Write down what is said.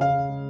you